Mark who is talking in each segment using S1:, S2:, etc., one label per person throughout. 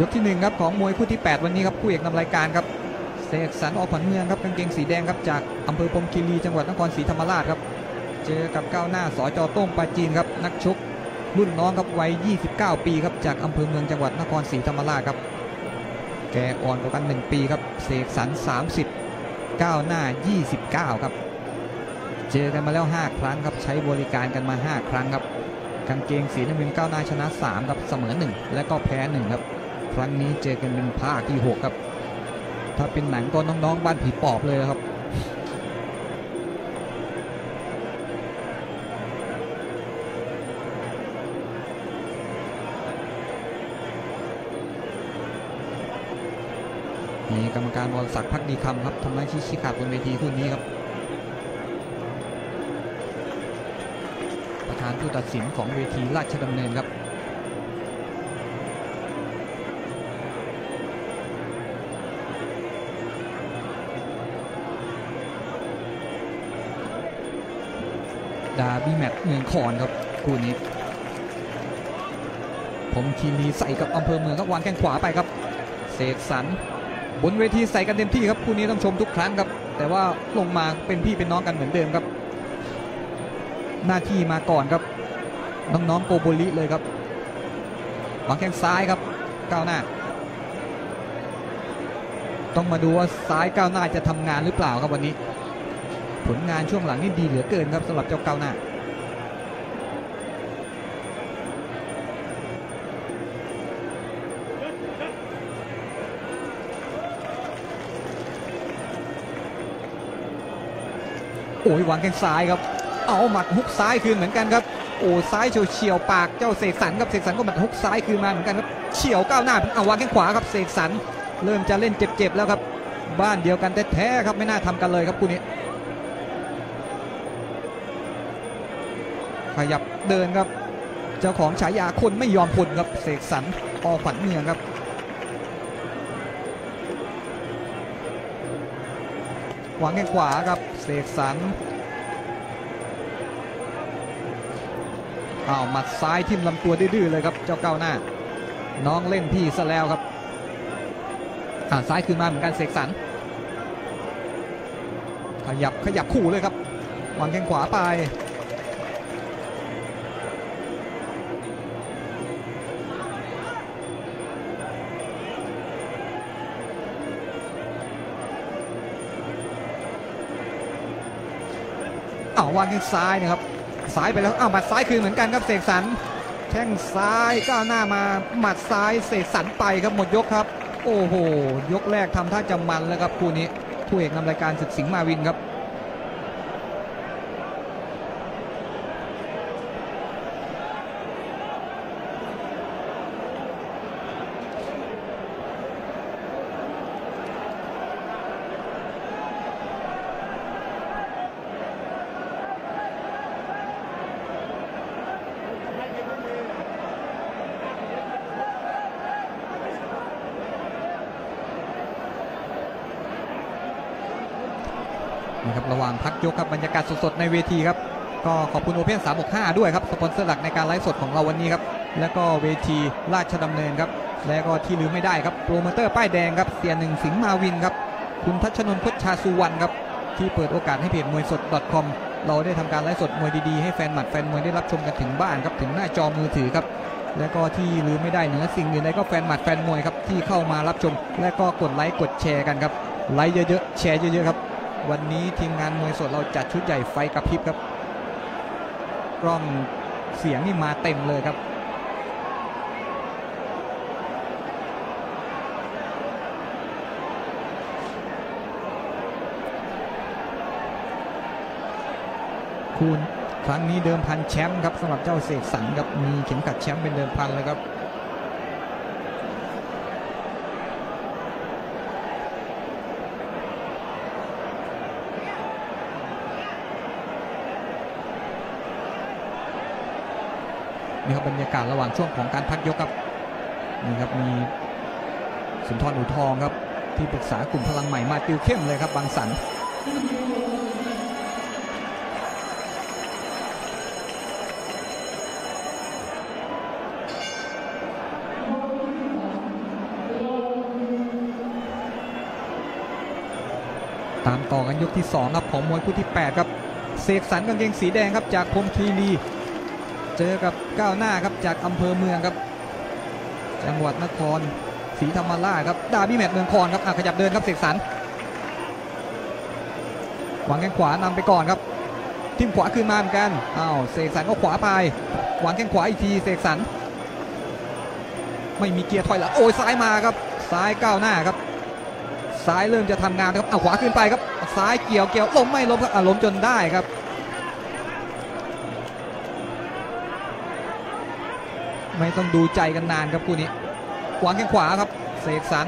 S1: ยกที่หนึ่งครับของมวยคู่ที่ 8 วันนี้ครับคู่เอกนำรายการครับเสกสรรออกขวัญเมืองครับกางเกงสีแดงครับจากอำเภอพรมคีรีจังหวัดนครศรีธรรมราชครับ เจอกับก้าวหน้าสอจโต้งปาจีนครับนักชกรุ่นน้องครับวัย 29 ปีครับจากอำเภอเมืองจังหวัดนครศรีธรรมราชครับ แกอ่อนกว่ากัน 1 ปีครับเสกสรร30 ก้าวหน้า 29 ครับ เจอกันมาแล้ว 5 ครั้งครับใช้บริการกันมา 5 ครั้งครับกางเกงสีน้ำเงินก้าวหน้าชนะ3ครับเสมอ 1 และก็แพ้1ครับ ครั้งนี้เจอกันเป็นภาคที่6ครับ ถ้าเป็นหนังก็น้องๆบ้านผีปอบเลยครับมีกรรมการบอลศักดิ์พักดีคำครับทำหน้าที่ชี้ขาดบนเวทีคู่นี้ครับ ประธานผู้ตัดสินของเวทีราชดำเนินครับ มตช์เมืองคอนครับคู่นี้ ผมคีรีใส่กับอำเภอเมืองครับวางแข้งขวาไปครับ เสกสรรบนเวทีใส่กันเต็มที่ครับคู่นี้ต้องชมทุกครั้งครับ แต่ว่าลงมาเป็นพี่เป็นน้องกันเหมือนเดิมครับ หน้าที่มาก่อนครับน้องๆโกโบลิเลยครับวางแข้งซ้ายครับก้าวหน้า ต้องมาดูว่าซ้ายก้าวหน้าจะทำงานหรือเปล่าครับวันนี้ ผลงานช่วงหลังนี่ดีเหลือเกินครับสำหรับเจ้าก้าวหน้า โอ้ยวางแข้งซ้ายครับ เอาหมัดฮุกซ้ายคืนเหมือนกันครับโอ้ซ้ายเฉียวเฉียวปากเจ้าเสกสรรครับเสกสรรก็หมัดฮุกซ้ายคืนมาเหมือนกันครับเฉียวก้าวหน้าเอาวางแข้งขวาครับเสกสรรเริ่มจะเล่นเจ็บๆแล้วครับ บ้านเดียวกันแท้ๆครับไม่น่าทำกันเลยครับคู่นี้ ขยับเดินครับ เจ้าของฉายาคนไม่ยอมคนครับเสกสรรอขวัญเมืองครับ วางแข้งขวาครับเสกสรรอ้าวหมัดซ้ายทิ่มลำตัวดื้อเลยครับเจ้าก้าวหน้า น้องเล่นพี่ซะแล้วครับอ่าซ้ายคืนมาเหมือนกันเสกสรรขยับขยับคู่เลยครับวางแข้งขวาไป อ้าววางแข้งซ้ายนะครับซ้ายไปแล้วอ้าวหมัดซ้ายคืนเหมือนกันครับเสกสรรแข้งซ้ายก้าวหน้ามาหมัดซ้ายเสกสรรไปครับหมดยกครับ โอ้โห ยกแรกทำท่าจะมันแล้วครับคู่นี้ผู้เอกนำรายการศึกสิงห์มาวินครับ นี่ครับระหว่างพักยกครับบรรยากาศสดๆในเวทีครับก็ขอบคุณ Open365 ด้วยครับสปอนเซอร์หลักในการไลฟ์สดของเราวันนี้ครับแล้วก็เวทีราชดำเนินครับแล้วก็ที่ลืมไม่ได้ครับโปรโมเตอร์ป้ายแดงครับเสี่ยหนึ่งสิงห์มาวินครับคุณทัชนนท์พจชาสุวรรณครับที่เปิดโอกาสให้เพจมวยสด .com เราได้ทำการไลฟ์สดมวยดีๆให้แฟนหมัดแฟนมวยได้รับชมกันถึงบ้านครับถึงหน้าจอมือถือครับและก็ที่ลืมไม่ได้เหนือสิ่งอื่นใดก็แฟนหมัดแฟนมวยครับที่เข้ามารับชม และก็กดไลค์กดแชร์กันครับไลค์เยอะๆแชร์เยอะๆครับ วันนี้ทีมงานมวยสดเราจัดชุดใหญ่ไฟกระพริบครับกล้องเสียงนี่มาเต็มเลยครับ คูณครั้งนี้เดิมพันแชมป์ครับสำหรับเจ้าเสกสรรครับมีเข็มขัดแชมป์เป็นเดิมพันเลยครับ นี่ครับบรรยากาศระหว่างช่วงของการพักยกครับนี่ครับมีสุนทรอุทองครับ ที่ปรึกษากลุ่มพลังใหม่มาติวเข้มเลยครับบางสันตามต่อกันยกที่2ครับของมวยคู่ที่ 8 ครับ เสกสรรกางเกงสีแดงครับจากพมคีรี เจอกับก้าวหน้าครับจากอำเภอเมืองครับ จังหวัดนครศรีธรรมราชครับดาบี้แมตเมืองคอนครับขยับเดินครับเสกสรรวางแข้งขวานำไปก่อนครับทิมขวาคืนมาเหมือนกันอ้าวเสกสรรก็ขวาไปวางแข้งขวาอีกทีเสกสรรไม่มีเกียร์ถอยหลังโอ้ยซ้ายมาครับซ้ายก้าวหน้าครับซ้ายเริ่มจะทำงานครับเอาขวาขึ้นไปครับซ้ายเกี่ยวเกี่ยวล้มไม่ล้มครับอะล้มจนได้ครับ ไม่ต้องดูใจกันนานครับคู่นี้วางแข้งขวาครับเสกสรร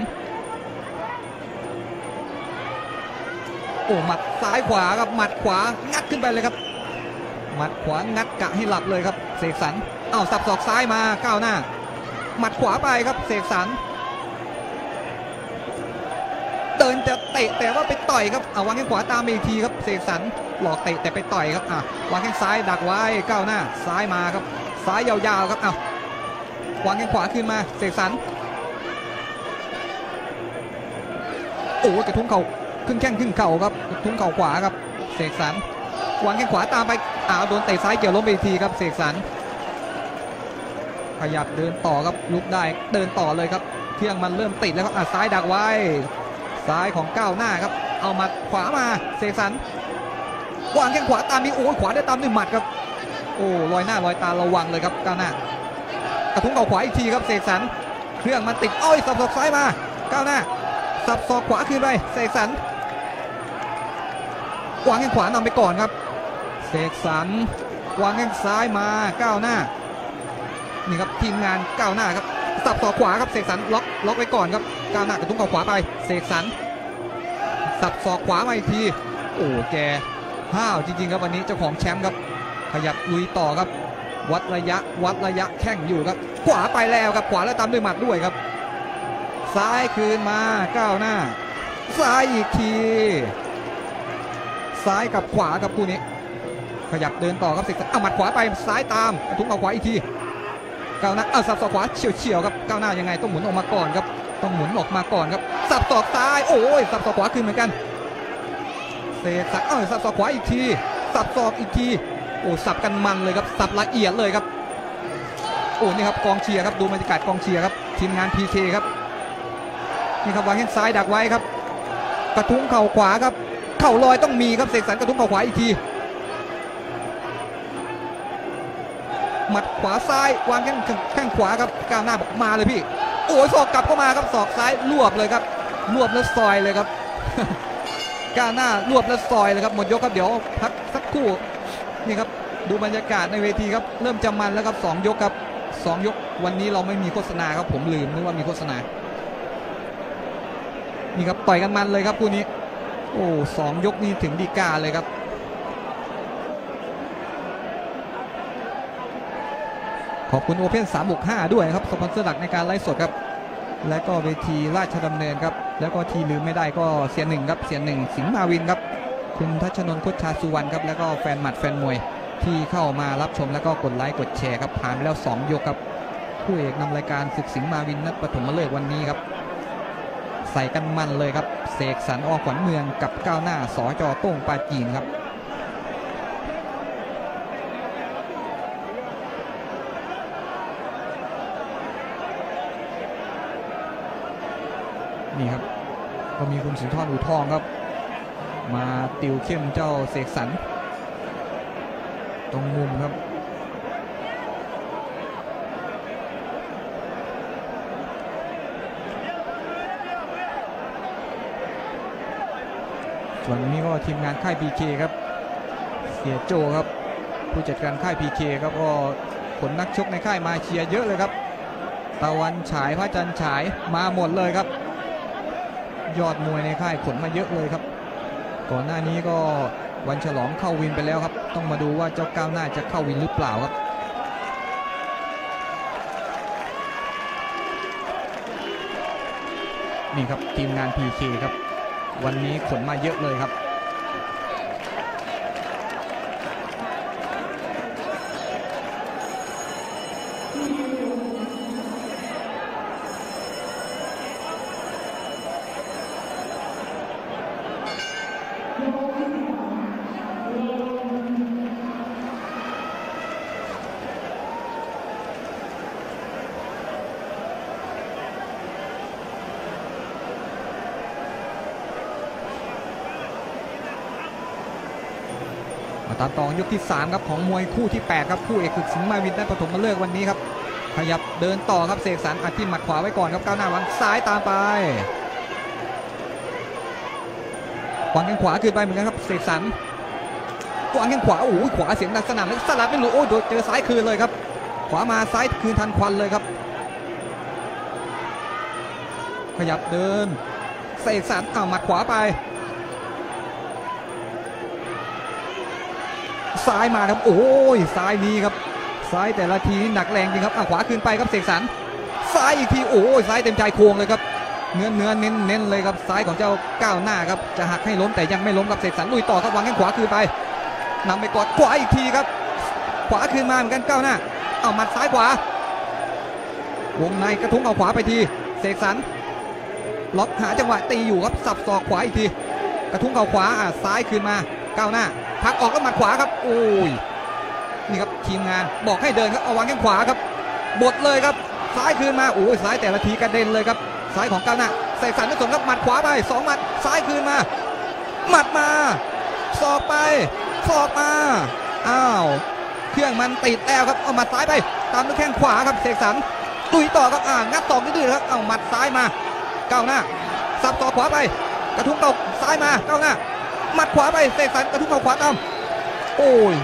S1: โอ้หมัดซ้ายขวาครับหมัดขวางัดขึ้นไปเลยครับ หมัดขวางัดกะให้หลับเลยครับ เสกสรรอ้าวสับศอกซ้ายมาก้าวหน้า หมัดขวาไปครับ เสกสรรเดินจะเตะแต่ว่าไปต่อยครับเอาวางแข้งขวาตามไปอีกทีครับ เสกสรรหลอกเตะแต่ไปต่อยครับอะวางแข้งซ้ายดักไว้ก้าวหน้า ซ้ายมาครับ ซ้ายยาวๆครับอ้าว วางแข้งขวาขึ้นมาเสกสรรโอ้กระทุ้งเข่าขึ้นแข้งขึ้นเข่าครับกระทุ้งเข่าขวาครับเสกสรรวางแข้งขวาตามไปอ้าวโดนเตะซ้ายเกี่ยวล้มไปอีกทีครับเสกสรรขยับเดินต่อครับลุกได้เดินต่อเลยครับเครื่องมันเริ่มติดแล้วครับอะซ้ายดักไว้ซ้ายของก้าวหน้าครับ เอามาขวามาเสกสรรวางแข้งขวาตามนี้โอ้ยขวาได้ตามด้วยหมัดครับโอ้ลอยหน้าลอยตาระวังเลยครับก้าวหน้า กระทุ้งเอาขวาอีกทีครับเสกสรรเครื่องมันติดอ้อยสับศอกซ้ายมาก้าวหน้าสับศอกขวาคืนไปเสกสรรวางแข้งขวานำไปก่อนครับเสกสรรวางแข้งซ้ายมาก้าวหน้านี่ครับทีมงานก้าวหน้าครับสับศอกขวาครับเสกสรรล็อกล็อกไว้ก่อนครับก้าวหน้ากระทุ้งเอาขวาไปเสกสรรสับศอกขวามาอีกทีโอ้แกห้าวจริงๆครับวันนี้เจ้าของแชมป์ครับขยับลุยต่อครับ วัดระยะวัดระยะแข้งอยู่ครับ ขวาไปแล้วครับขวาแล้วตามด้วยหมัดด้วยครับ ซ้ายคืนมาก้าวหน้า ซ้ายอีกที ซ้ายกับขวาครับคู่นี้ ขยับเดินต่อครับสิกเอาหมัดขวาไปซ้ายตามทุ้งเอาขวาอีกทีก้าวหน้าเอาสับศอกขวาเฉียวเฉียวๆครับก้าวหน้ายังไงต้องหมุนออกมาก่อนครับ ต้องหมุนออกมาก่อนครับ สับศอกซ้ายโอ้ยสับศอกขวาคืนเหมือนกันเศษสักเออสับศอกขวาอีกที สับศอกอีกที โอ้สับกันมันเลยครับสับละเอียดเลยครับโอ้นี่ครับกองเชียร์ครับดูบรรยากาศกองเชียร์ครับทีมงาน PK ครับนี่ครับวางแข้งซ้ายดักไว้ครับ กระทุ้งเข่าขวาครับ เข่าลอยต้องมีครับเสกสรรกระทุ้งเข่าขวาอีกทีหมัดขวาซ้ายวางแข้งแข้งขวาครับก้าวหน้าบอกมาเลยพี่ โอ้ยศอกกลับเข้ามาครับศอกซ้ายรวบเลยครับรวบแล้วซอยเลยครับก้าวหน้ารวบแล้วซอยเลยครับหมดยกครับเดี๋ยวพักสักครู่ นี่ครับดูบรรยากาศในเวทีครับเริ่มจะมันแล้วครับสองยกครับสองยกวันนี้เราไม่มีโฆษณาครับผมลืมนึกว่ามีโฆษณานี่ครับต่อยกันมันเลยครับคู่นี้ โอ้สองยกนี้ถึงดีกาเลยครับขอบคุณโอเพน365 ด้วยครับสปอนเซอร์หลักในการไลฟ์สดครับ และก็เวทีราชดำเนินครับ แล้วก็ที่ลืมไม่ได้ก็เสียหนึ่งครับเสียหนึ่งสิงห์มาวินครับ คุณทัชนนท์คชชาสุวรรณครับแล้วก็แฟนหมัดแฟนมวยที่เข้ามารับชมแล้วก็กดไลค์กดแชร์ครับผ่านไปแล้ว 2 ยกครับผู้เอกนำรายการศึกสิงห์มาวินนัดปฐมฤกษ์วันนี้ครับ ใส่กันมันเลยครับเสกสรรออกขวัญเมืองกับก้าวหน้าสอจอโต้งปาจีนครับนี่ครับก็มีคุณสุนทรอูทองครับ มาติวเข้มเจ้าเสกสรรตรงมุมครับ ส่วนนี้ก็ทีมงานค่าย PK คครับ เสียโจครับ ผู้จัดการค่าย PK ครับก็ขนนักชกในค่ายมาเชียร์เยอะเลยครับ ตะวันฉายพระจันทร์ฉายมาหมดเลยครับ ยอดมวยในค่ายขนมาเยอะเลยครับ ก่อนหน้านี้ก็วันฉลองเข้าวินไปแล้วครับ ต้องมาดูว่าเจ้าก้าวหน้าจะเข้าวินหรือเปล่าครับ นี่ครับทีมงาน PK ครับ วันนี้ขนมาเยอะเลยครับ ต่อยกที่ 3 ครับ ของมวยคู่ที่ 8 ครับ คู่เอกศึกสิงห์มาวินได้ปฐมมาเลิกวันนี้ครับ ขยับเดินต่อครับเสกสรรอัดที่หมัดขวาไว้ก่อนครับก้าวหน้าวางซ้ายตามไปวางแข้งขวาขึ้นไปเหมือนกันครับเสกสรรวางแข้งขวาโอ้โหขวาเสียงดังสนามแล้วสลับไม่รู้โอ้โดนเจอซ้ายคืนเลยครับ ขวามาซ้ายคืนทันควันเลยครับ ขยับเดินเสกสรรเอาหมัดขวาไป ซ้ายมาครับ โอ้ยซ้ายนี้ครับซ้ายแต่ละทีนี่หนักแรงจริงครับอะขวาคืนไปครับเสกสรรซ้ายอีกทีโอ้ยซ้ายเต็มใจโค้งเลยครับเนื้อเนื้อเน้นเน้นเลยครับซ้ายของเจ้าก้าวหน้าครับจะหักให้ล้มแต่ยังไม่ล้มครับเสกสรรลุยต่อครับวางแข้งขวาคืนไปนำไปกอดขวาอีกทีครับ ขวาคืนมาเหมือนกันก้าวหน้าเอาหมัดซ้ายขวาวงในกระทุ้งเอาขวาไปทีเสกสรรล็อกหาจังหวะตีอยู่ครับสับศอกขวาอีกทีกระทุ้งเอาขวาอะซ้ายคืนมา ก้าวหน้าพักออกแล้วหมัดขวาครับโอ้ยนี่ครับทีมงานบอกให้เดินครับเอาวางแข้งขวาครับบดเลยครับซ้ายคืนมาโอ้ยซ้ายแต่ละทีกระเด็นเลยครับซ้ายของก้าวหน้าใส่สันไม่สนครับหมัดขวาไปสองหมัดซ้ายคืนมาหมัดมาศอกไปศอกมาอ้าวเครื่องมันติดแล้วครับเอาหมัดซ้ายไป ตามด้วยแข้งขวาครับเสกสรรตุยต่อครับอ่างัดต่อดื้อๆครับเอาหมัดซ้ายมาก้าวหน้าสับต่อขวาไป กระทุ้งตกซ้ายมาก้าวหน้า หมัดขวาไปเสกสรรกระทุ้งเข้าขวาตามโอ้ย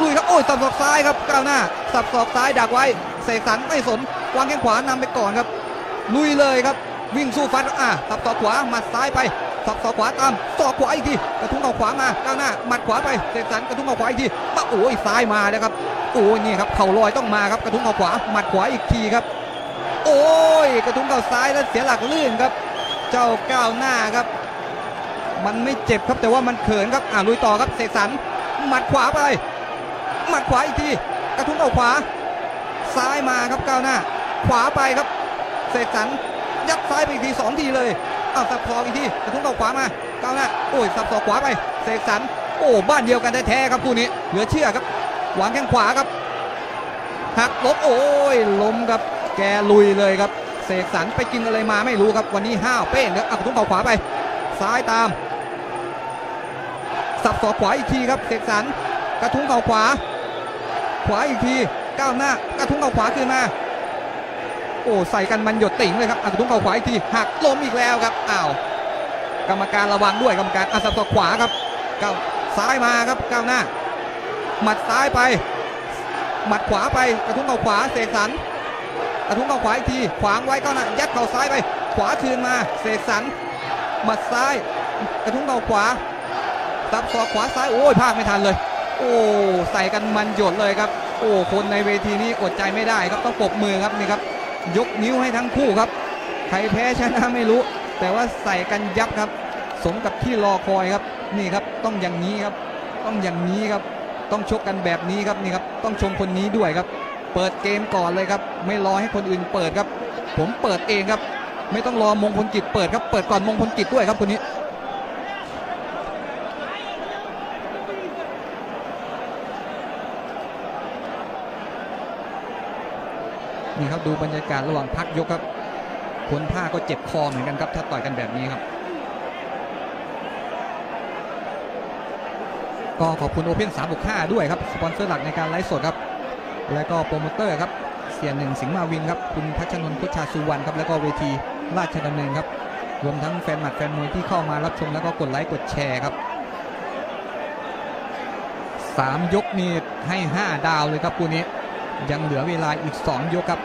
S1: ลุยครับโอ้ยสับศอกซ้ายครับก้าวหน้า สับศอกซ้ายดักไว้เสกสรรไม่สนวางแข้งขวานำไปก่อนครับ ลุยเลยครับ วิ่งสู้ฟันอะสับศอกขวาหมัดซ้ายไปสับศอกขวาตามศอกขวาอีกทีกระทุ้งเอาขวามาก้าวหน้าหมัดขวาไปเสกสรรกระทุ้งเอาขวาอีกทีปะโอ้ยซ้ายมาแล้วครับโอ้ยนี่ครับเข่าลอยต้องมาครับกระทุ้งเอาขวาหมัดขวาอีกทีครับ โอ้ยกระทุ้งเข่าซ้ายแล้วเสียหลักลื่นครับ เจ้าก้าวหน้าครับ มันไม่เจ็บครับแต่ว่ามันเขินครับอ่าลุยต่อครับเสกสรรหมัดขวาไปหมัดขวาอีกทีกระทุ้งเอาขวา ซ้ายมาครับก้าวหน้า ขวาไปครับเสกสรรยัดซ้ายไปอีกทีสองทีเลยอ้าวสับศอกอีกทีกระทุ้งเอาขวามาก้าวหน้าโอ้ยสับศอกขวาไปเสกสรรโอ้บ้านเดียวกันแท้ๆครับคู่นี้เหลือเชื่อครับวางแข้งขวาครับหักลบโอ้ยล้มครับแกลุยเลยครับเสกสรรไปกินอะไรมาไม่รู้ครับวันนี้ห้าวเป้งครับอากระทุ้งเอาขวาไป ซ้ายตาม สับศอกขวาอีกทีครับเสกสรรกระทุ้งเข่าขวา ขวาอีกทีก้าวหน้ากระทุ้งเข่าขวาขึ้นมาโอ้ใส่กันมันหยดติ่งเลยครับอะกระทุ้งเข่าขวาอีกทีหักล้มอีกแล้วครับอ้าวกรรมการระวังด้วยกรรมการอะสับศอกขวาครับก้าวซ้ายมาครับก้าวหน้า หมัดซ้ายไป หมัดขวาไปกระทุ้งเข่าขวาเสกสรรกระทุ้งเข่าขวาอีกทีขวางไว้ก้าวหน้ายัดเข่าซ้ายไป ขวาคืนมาเสกสรร มัดซ้าย กระทุ้งเข่าขวาสับศอกขวาซ้ายโอ้ยพลาดไม่ทันเลย โอ้ใส่กันมันหยดเลยครับ โอ้คนในเวทีนี้อดใจไม่ได้ครับต้องปรบมือครับนี่ครับ ยกนิ้วให้ทั้งคู่ครับใครแพ้ชนะไม่รู้ แต่ว่าใส่กันยับครับ สมกับที่รอคอยครับ นี่ครับต้องอย่างนี้ครับ ต้องอย่างนี้ครับ ต้องชกกันแบบนี้ครับนี่ครับ ต้องชมคนนี้ด้วยครับ เปิดเกมก่อนเลยครับ ไม่รอให้คนอื่นเปิดครับ ผมเปิดเองครับ ไม่ต้องรอมงคลกิจเปิดครับเปิดก่อนมงคลกิจด้วยครับคนนี้นี่ครับดูบรรยากาศระหว่างพักยกครับ คนพากย์ก็เจ็บคอเหมือนกันครับ ถ้าต่อยกันแบบนี้ครับ ก็ขอบคุณ Open365 ด้วยครับ สปอนเซอร์หลักในการไลฟ์สดครับ แล้วก็โปรโมเตอร์ครับ เสี่ยหนึ่งสิงห์มาวินครับ คุณพัชนนท์พุชชาสุวรรณครับ แล้วก็เวที ราชดำเนินครับ รวมทั้งแฟนหมัดแฟนมวยที่เข้ามารับชมแล้วก็กดไลค์กดแชร์ครับสามยกนี่ให้5ดาวเลยครับคู่นี้ ยังเหลือเวลาอีก2ยกครับ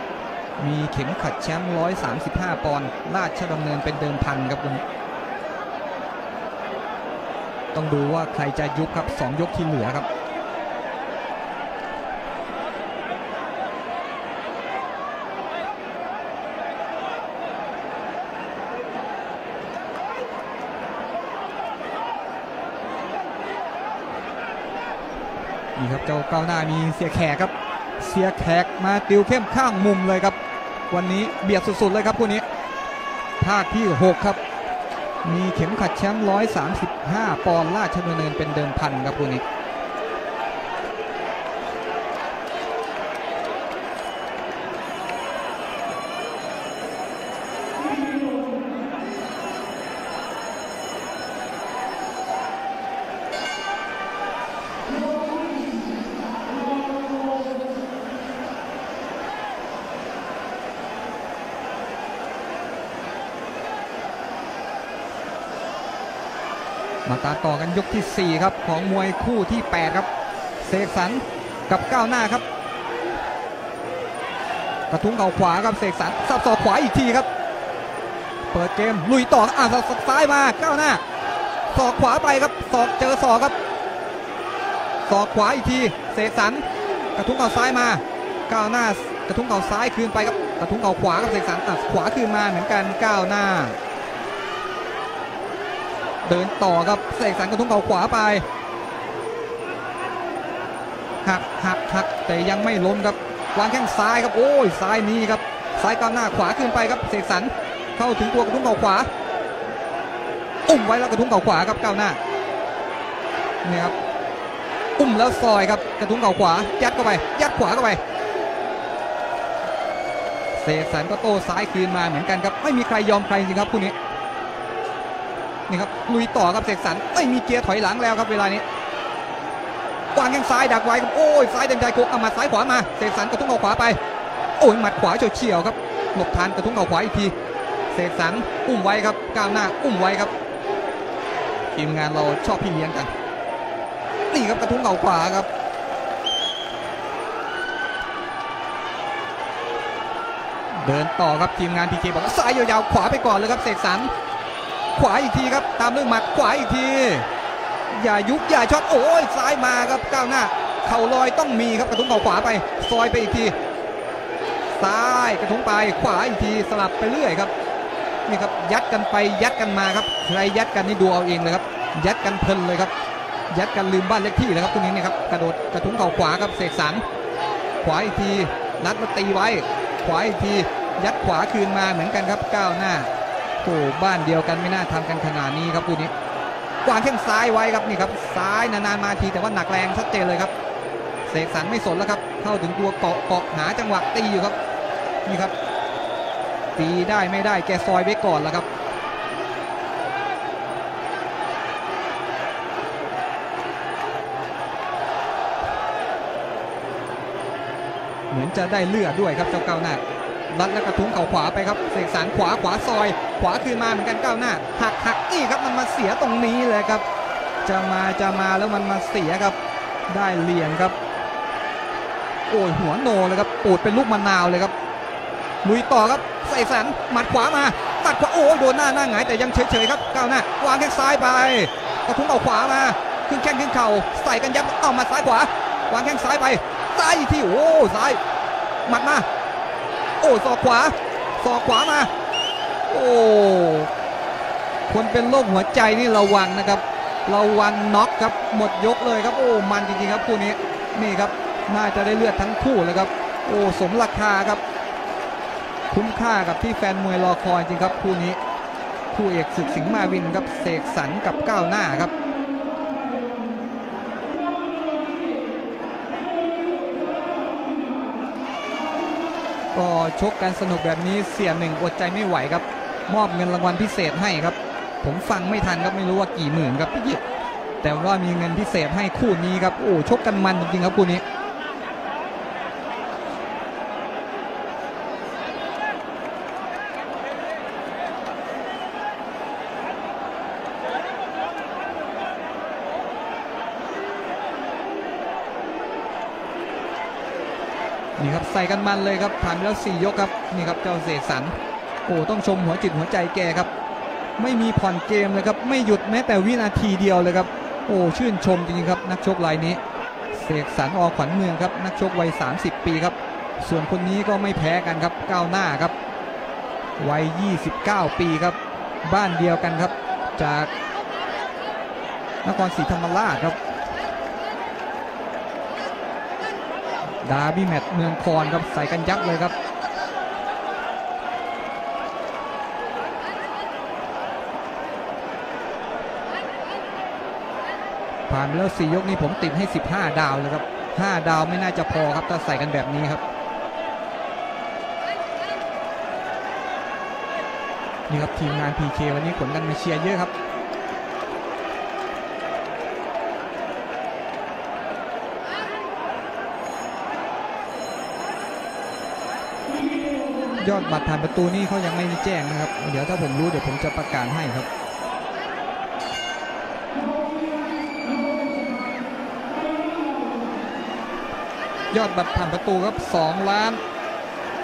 S1: มีเข็มขัดแชมป์135ปอนด์ราชดำเนินเป็นเดิมพันครับคุณต้องดูว่าใครจะยุบครับ2ยกที่เหลือครับ นี่ครับเจ้าก้าวหน้ามีเสียแขกครับ เสียแขกมาติวเข้มข้างมุมเลยครับ วันนี้เบียดสุดๆเลยครับคู่นี้ภาคที่ 6 ครับ มีเข็มขัดแชมป์135 ปอนด์ราชดำเนินเป็นเดิมพันครับคู่นี้ มาตาต่อกันยกที่ 4 ครับ ของมวยคู่ที่ 8 ครับเสกสรรกับก้าวหน้าครับ กระทุ้งเข่าขวาครับเสกสรรสับศอกขวาอีกทีครับ เปิดเกมลุยต่ออะสับซ้ายมาก้าวหน้าศอกขวาไปครับศอกเจอศอกครับศอกขวาอีกทีเสกสรรกระทุ้งเข่าซ้ายมาก้าวหน้ากระทุ้งเข่าซ้ายคืนไปครับกระทุ้งเข่าขวาครับเสกสรรขวาคืนมาเหมือนกันก้าวหน้า เดินต่อครับเสกสรรกระทุ้งเข่าขวาไปหักหักหักแต่ยังไม่ล้มครับวางแข้งซ้ายครับโอ้ยซ้ายนี้ครับซ้ายก้าวหน้าขวาขึ้นไปครับเสกสรรเข้าถึงตัวกระทุ้งเข่าขวาอุ้มไว้แล้วกระทุ้งเข่าขวาครับก้าวหน้านี่ครับอุ้มแล้วซอยครับกระทุ้งเข่าขวายัดเข้าไป ยัดขวาเข้าไปเสกสรรก็โต้ซ้ายคืนมาเหมือนกันครับไม่มีใครยอมใครจริงครับคู่นี้ นี่ครับลุยต่อครับเสกสรรไม่มีเกียร์ถอยหลังแล้วครับเวลานี้วางแข้งซ้ายดักไว้ครับโอ้ยซ้ายเต็มใจโกเอามาซ้ายขวามาเสกสรรกระทุ้งเข่าขวาไป โอ้ยหมัดขวาเฉียวๆครับหลบทันกระทุ้งเข่าขวาอีกทีเสกสรรอุ้มไว้ครับก้าวหน้าอุ้มไว้ครับทีมงานเราชอบพี่เลี้ยงกันนี่ครับกระทุ้งเข่าขวาครับเดินต่อครับทีมงานพีเคบอกว่าซ้ายยาวๆขวาไปก่อนเลยครับเสกสรร ขวาอีกทีครับ ตามด้วยหมัดขวาอีกที อย่ายุบอย่าช็อตโอ้ยซ้ายมาครับก้าวหน้า เข่าลอยต้องมีครับกระทุ้งเข่าขวาไป ซอยไปอีกที ซ้ายกระทุ้งไปขวาอีกทีสลับไปเรื่อยครับนี่ครับยัดกันไปยัดกันมาครับใครยัดกันนี่ดูเอาเองเลยครับ ยัดกันเพลินเลยครับ ยัดกันลืมบ้านเลขที่เลยครับตรงนี้นี่ครับกระโดดกระทุ้งเข่าขวาครับเสกสรรขวาอีกทีนัดมาตีไว้ ขวาอีกที ยัดขวาคืนมาเหมือนกันครับก้าวหน้า โอ้บ้านเดียวกันไม่น่าทำกันขนาดนี้ครับคู่นี้กวางแข้งซ้ายไว้ครับนี่ครับซ้ายนานๆมาทีแต่ว่าหนักแรงชัดเจนเลยครับ เสกสรรไม่สนแล้วครับ เข้าถึงตัวเกาะเกาะหาจังหวะตีอยู่ครับนี่ครับ ตีได้ไม่ได้แกซอยไว้ก่อนแล้วครับเหมือนจะได้เลือดด้วยครับเจ้าเก้าหน้า รัดแล้วกระทุ้งเข่าขวาไปครับเสกสรรขวาขวาซอย ขวาคืนมาเหมือนกันก้าวหน้า หักหักนี่ครับมันมาเสียตรงนี้เลยครับ จะมาจะมาแล้วมันมาเสียครับ ได้เหรียญครับ โอ้ยหัวโนเลยครับปูดเป็นลูกมะนาวเลยครับลุยต่อครับใส่สันหมัดขวามาหมัดขวาโอ้โดนหน้าหน้าหงายแต่ยังเฉยๆครับก้าวหน้าวางแข้งซ้ายไปกระทุ้งเอาขวามาขึ้นแข้งขึ้นเข่าใส่กันยับเอามาซ้ายขวาวางแข้งซ้ายไปซ้ายอีกทีโอ้ซ้ายหมัดมา โอ้ศอกขวาศอกขวามา โอ้คนเป็นโรคหัวใจนี่ระวังนะครับระวังน็อกครับหมดยกเลยครับ โอ้มันจริงๆครับคู่นี้นี่ครับน่าจะได้เลือดทั้งคู่เลยครับ โอ้สมราคาครับ คุ้มค่ากับที่แฟนมวยรอคอยจริงครับคู่นี้คู่เอกศึกสิงห์มาวินครับเสกสรรกับก้าวหน้าครับ ก็ชกกันสนุกแบบนี้เสียหนึ่งอดใจไม่ไหวครับ มอบเงินรางวัลพิเศษให้ครับ ผมฟังไม่ทันครับไม่รู้ว่ากี่หมื่นครับพี่ยิบแต่ว่ามีเงินพิเศษให้คู่นี้ครับโอ้ชกกันมันจริงๆครับคู่นี้ นี่ครับใส่กันมันเลยครับผ่านไปแล้ว4ยกครับนี่ครับเจ้าเสกสรรโอ้ต้องชมหัวจิตหัวใจแกครับ ไม่มีผ่อนเกมเลยครับไม่หยุดแม้แต่วินาทีเดียวเลยครับโอ้ชื่นชมจริงๆครับนักชกรายนี้เสกสรรอขวัญเมืองครับนักชกวัย 30 ปีครับ ส่วนคนนี้ก็ไม่แพ้กันครับก้าวหน้าครับวัย 29 ปีครับ บ้านเดียวกันครับ จากนครศรีธรรมราชครับ ดาร์บี้แมตช์เมืองคอนครับใส่กันยับเลยครับผ่านไปแล้ว4ยกนี้ผมติดให้ 15 ดาวเลยครับ 5 ดาวไม่น่าจะพอครับถ้าใส่กันแบบนี้ครับ นี่ครับทีมงาน PK วันนี้ขนกันมาเชียร์เยอะครับ ยอดบัตรผ่านประตูนี่เขายังไม่แจ้งนะครับ เดี๋ยวถ้าผมรู้เดี๋ยวผมจะประกาศให้ครับยอดบัตรผ่านประตูครับ2ล้าน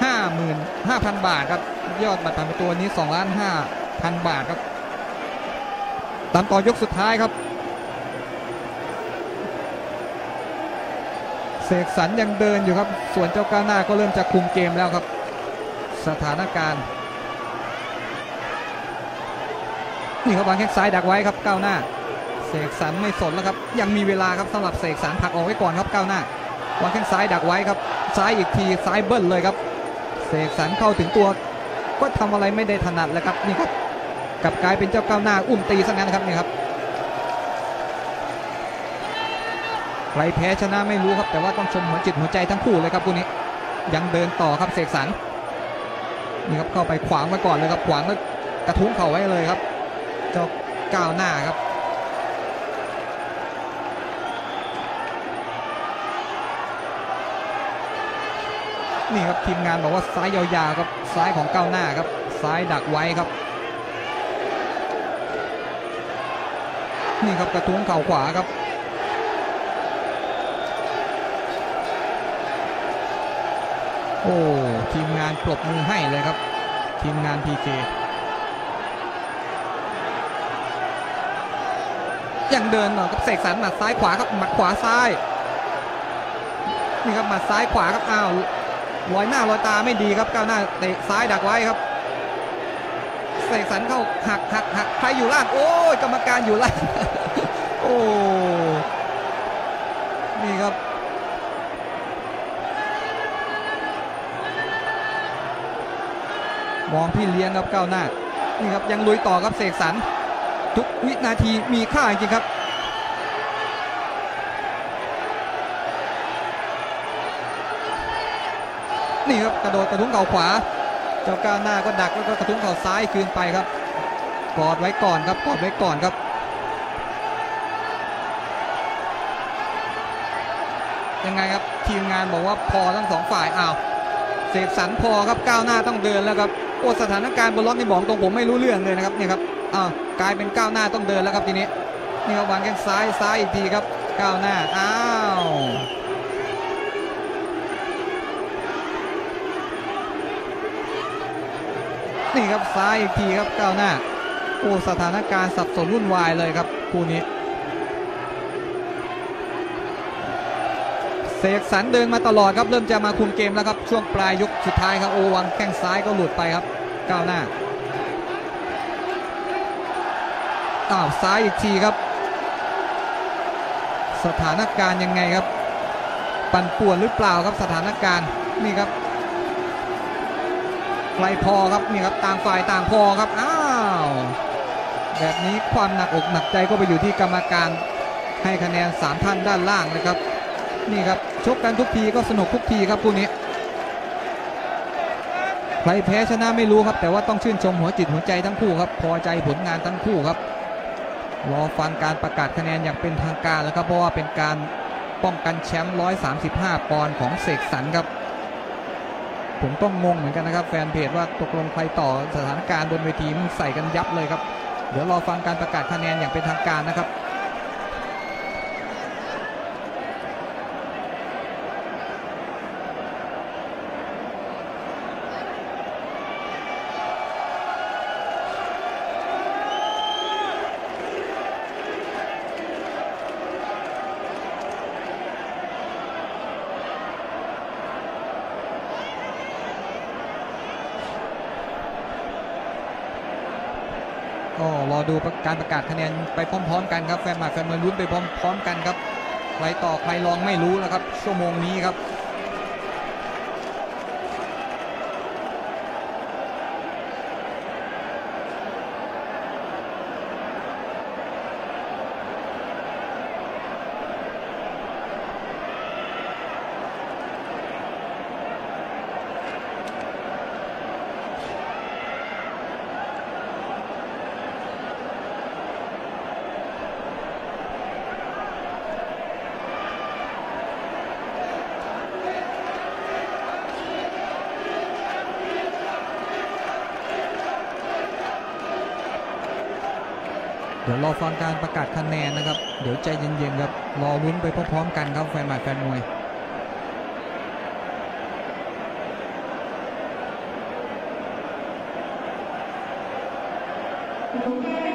S1: 5 0 0 0 5,000 บาทครับ ยอดบัตรผ่านประตูนี้2ล้าน5,000 บาทครับตามต่อยกสุดท้ายครับ เสกสรรยังเดินอยู่ครับ ส่วนเจ้าก้าวหน้าก็เริ่มจะคุมเกมแล้วครับ สถานการณ์ นี่ครับวางแข้งซ้ายดักไว้ครับก้าวหน้า เสกสรรไม่สนแล้วครับ ยังมีเวลาครับสำหรับเสกสรรผลักออกไว้ก่อนครับก้าวหน้าวางแข้งซ้ายดักไว้ครับ ซ้ายอีกทีซ้ายเบิ้ลเลยครับ เสกสรรเข้าถึงตัว ก็ทำอะไรไม่ได้ถนัดเลยครับนี่ครับกับกลายเป็นเจ้าก้าวหน้าอุ้มตีซะงั้นครับนี่ครับใครแพ้ชนะไม่รู้ครับแต่ว่าต้องชมหัวจิตหัวใจทั้งคู่เลยครับคู่นี้ ยังเดินต่อครับเสกสรร นี่ครับเข้าไปขวางไว้ก่อนเลยครับขวางแล้วกระทุ้งเข่าไว้เลยครับ เจ้าก้าวหน้าครับนี่ครับทีมงานบอกว่าซ้ายยาวๆครับซ้ายของก้าวหน้าครับ ซ้ายดักไว้ครับ นี่ครับกระทุ้งเข่าขวาครับ โอ้ทีมงานปรบมือให้เลยครับ ทีมงาน PK ยังเดินต่อกับเสกสรรหมัดซ้ายขวาครับหมัดขวาซ้ายนี่ครับหมัดซ้ายขวาครับอ้าวลอยหน้าลอยตาไม่ดีครับก้าวหน้าเตะซ้ายดักไว้ครับเสกสรรเข้าหักหักหักใครอยู่ล่างโอ้ยกรรมการอยู่ล่างโอ้นี่ครับ มองพี่เลี้ยงครับก้าวหน้านี่ครับยังลุยต่อครับเสกสรรทุกวินาทีมีค่าจริงครับนี่ครับกระโดดกระทุ้งเข่าขวา เจ้าก้าวหน้าก็ดักแล้วก็กระทุ้งเข่าซ้ายคืนไปครับกอดไว้ก่อนครับกอดไว้ก่อนครับยังไงครับทีมงานบอกว่าพอทั้งสองฝ่ายอ้าวเสกสรรพอครับก้าวหน้าต้องเดินแล้วครับ โอ้สถานการณ์บนล็อกนี่บอกตรงผมไม่รู้เรื่องเลยนะครับเนี่ยครับอ้าวกลายเป็นก้าวหน้าต้องเดินแล้วครับทีนี้นี่ครับวางแข้งซ้ายซ้ายอีกทีครับก้าวหน้าอ้าวนี่ครับซ้ายอีกทีครับก้าวหน้าโอ้สถานการณ์สับสนวุ่นวายเลยครับคู่นี้ เสกสรรเดินมาตลอดครับเริ่มจะมาคุมเกมแล้วครับช่วงปลายยกสุดท้ายครับโอวังแข้งซ้ายก็หลุดไปครับก้าวหน้าอ้าวซ้ายอีกทีครับ สถานการณ์ยังไงครับ ปั่นป่วนหรือเปล่าครับสถานการณ์นี่ครับใครพอครับนี่ครับต่างฝ่ายต่างพอครับอ้าวแบบนี้ความหนักอกหนักใจก็ไปอยู่ที่กรรมการให้คะแนนสามท่านด้านล่างนะครับ นี่ครับชกกันทุกทีก็สนุกทุกทีครับคู่นี้ ใครแพ้ชนะไม่รู้ครับ แต่ว่าต้องชื่นชมหัวจิตหัวใจทั้งคู่ครับ พอใจผลงานทั้งคู่ครับรอฟังการประกาศคะแนนอย่างเป็นทางการแล้วครับเพราะว่าเป็นการป้องกันแชมป์135 ปอนด์ของเสกสรรครับ ผมก็งงเหมือนกันนะครับ แฟนเพจว่าตกลงใครต่อสถานการณ์บนเวทีมันใส่กันยับเลยครับ เดี๋ยวรอฟังการประกาศคะแนนอย่างเป็นทางการนะครับ ก็รอดูการประกาศคะแนนไปพร้อม ๆ กันครับแฟนมาแฟนมวยลุ้นไปพร้อม ๆ กันครับใครต่อใครลองไม่รู้แล้วครับ ชั่วโมงนี้ครับ ฟังการประกาศคะแนนนะครับ เดี๋ยวใจเย็นๆครับรอลุ้นไปพร้อมๆกันครับแฟนหมัดแฟนมวยโอเค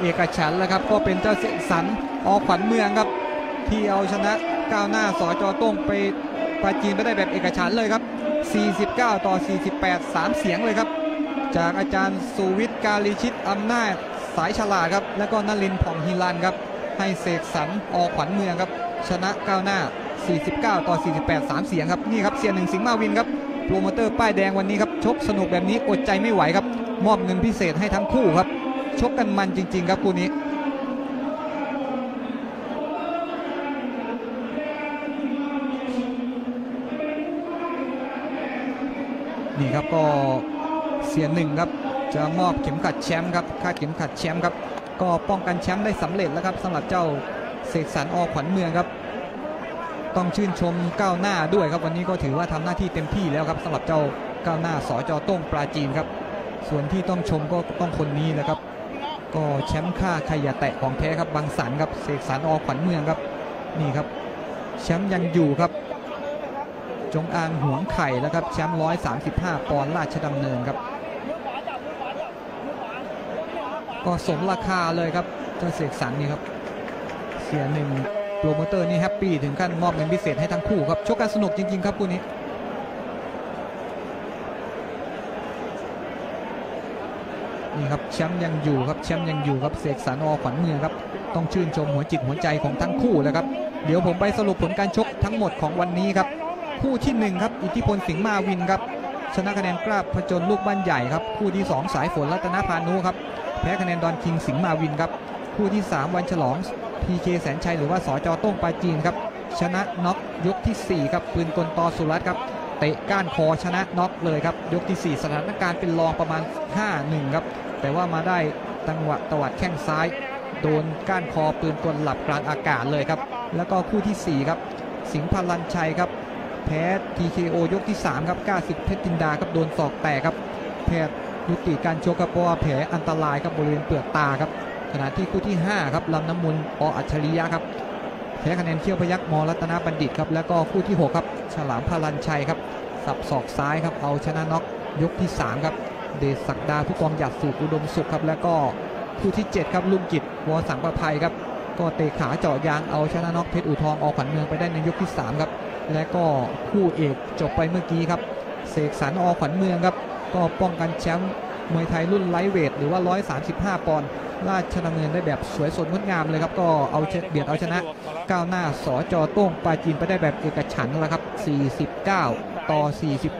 S1: เอกฉันแล้วครับ ก็เป็นเจ้าเสกสรรอขวัญเมืองครับ ที่เอาชนะก้าวหน้าสอจอต้งไปปาจีนไปได้แบบเอกฉันเลยครับ 49 ต่อ 48 3 เสียงเลยครับ จากอาจารย์สุวิทย์กาลีชิตอำนาจสายฉลาดครับ แล้วก็นลินผ่องฮิรันครับ ให้เสกสรรอขวัญเมืองครับ ชนะก้าวหน้า 49 ต่อ 48 3 เสียงครับ นี่ครับเสียหนึ่งสิงห์มาวินครับโปรโมเตอร์ป้ายแดงวันนี้ครับชกสนุกแบบนี้อดใจไม่ไหวครับ มอบเงินพิเศษให้ทั้งคู่ครับ ชกกันมันจริง ๆ ครับคู่นี้นี่ครับก็เสียหนึ่งครับจะมอบเข็มขัดแชมป์ครับค่าเข็มขัดแชมป์ครับก็ป้องกันแชมป์ได้สำเร็จแล้วครับสำหรับเจ้าเสกสรรอขวัญเมืองครับ ต้องชื่นชมก้าวหน้าด้วยครับวันนี้ก็ถือว่าทำหน้าที่เต็มที่แล้วครับสำหรับเจ้าก้าวหน้าส.จ.โต้งปราจีนครับ ส่วนที่ต้องชมก็ต้องคนนี้นะครับ ก็แชมป์ข้าใครอย่าแตะของแท้ครับบางสันครับเสกสรร อ.ขวัญเมืองครับนี่ครับแชมป์ยังอยู่ครับ จงอางหวงไข่แล้วครับแชมป์135ปอนด์ราชดำเนินครับ ก็สมราคาเลยครับเจ้าเสกสรรนี่ครับเสี่ยหนึ่งโปรโมเตอร์นี่ happy ถึงขั้นมอบเงินพิเศษให้ทั้งคู่ครับชกกันสนุกจริงๆครับคู่นี้ นี่ครับแชมป์ยังอยู่ครับแชมป์ยังอยู่ครับเสกสรรอขวัญเมืองครับต้องชื่นชมหัวจิตหัวใจของทั้งคู่แล้วครับ เดี๋ยวผมไปสรุปผลการชกทั้งหมดของวันนี้ครับ คู่ที่หนึ่งครับอิทธิพลสิงห์มาวินครับชนะคะแนนกล้าผจญลูกบ้านใหญ่ครับคู่ที่ 2 สายฝนรัตนพานุครับแพ้คะแนนดอนคิงสิงห์มาวินครับคู่ที่ 3 วันฉลองพีเคแสนชัยหรือว่าสอจอต้งปาจีนครับชนะน็อกยกทีสี่4ครับปืนกลตอสุรัตน์ครับเตะก้านคอชนะน็อกเลยครับยกทีสี่4 สถานการณ์เป็นรองประมาณ 5-1 ครับ แต่ว่ามาได้จังหวะตวัดแข้งซ้าย โดนก้านคอปืนกลหลับกลางอากาศเลยครับ แล้วก็คู่ทีสี่4 ครับ สิงห์พลันชัยครับแพ้ TKO ยกที่ 3 ครับก้าสิทธิ์เพชรจินดาครับโดนศอกแตกครับแพทย์ยุติการชกครับเพราะว่าแผลอันตรายครับบริเวณเปลือกตาครับขณะที่คู่ที่ 5 ครับลำน้ำมูลออัจฉริยะครับแพ้คะแนนเขี้ยวพยักมรัตนบัณฑิตครับแล้วก็คู่ที่ 6 ครับ ฉลามพลันชัยครับ สับศอกซ้ายครับเอาชนะน็อกยกที่ 3 ครับ เดชศักดาผู้กองหยัดสืบอุดมสุขครับ แล้วก็คู่ที่ 7 ครับลุงกิจวอสังประภัยครับ ก็เตะขาเจาะยางเอาชนะน็อกเพชรอูทองอขวัญเมืองไปได้ในยกที่ 3 ครับ และก็คู่เอกจบไปเมื่อกี้ครับเสกสรรอขวัญเมืองครับ ก็ป้องกันแชมป์มวยไทยรุ่นไลท์เวทหรือว่า 135 ปอนด์ราชดำเนินได้แบบสวยสดงดงามเลยครับ ก็เอาเบียดเอาชนะก้าวหน้าสอจอโต้งปาจีนไปได้แบบเอกฉันแล้วครับ 49 ต่อ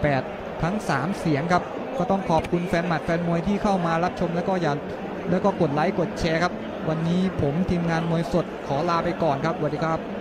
S1: 48 ทั้ง 3 เสียงครับ ก็ต้องขอบคุณแฟนหมัดแฟนมวยที่เข้ามารับชมแล้วก็อย่าแล้วก็กดไลค์กดแชร์ครับ วันนี้ผมทีมงานมวยสดขอลาไปก่อนครับสวัสดีครับ